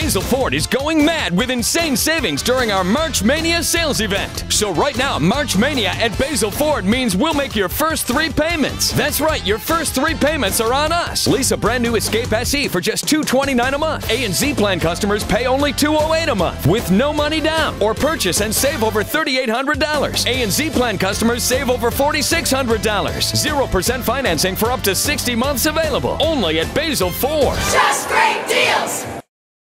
Basil Ford is going mad with insane savings during our March Mania sales event. So right now, March Mania at Basil Ford means we'll make your first three payments. That's right, your first three payments are on us. Lease a brand new Escape SE for just $229 a month. A and Z plan customers pay only $208 a month with no money down. Or purchase and save over $3,800. A and Z plan customers save over $4,600. 0% financing for up to 60 months available. Only at Basil Ford. Just great!